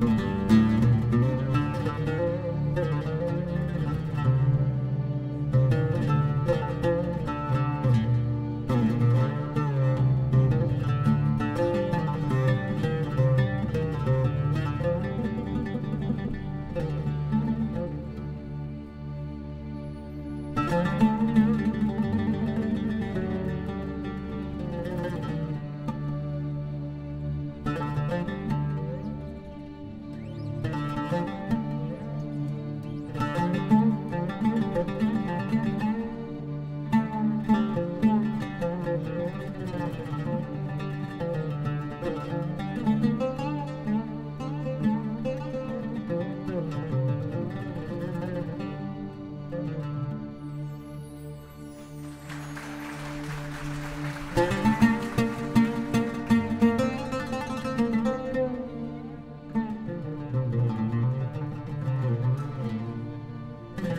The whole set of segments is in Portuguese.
Mm-hmm.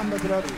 ambadurari